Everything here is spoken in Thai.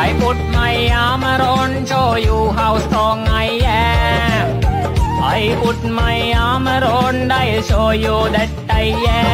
ายบุตรไม่ยามรอนโชอยู่เฮาสตรองไงแย่ไอบุตรไม่ยามรอนได้โชอยู่เด็ดใจแย่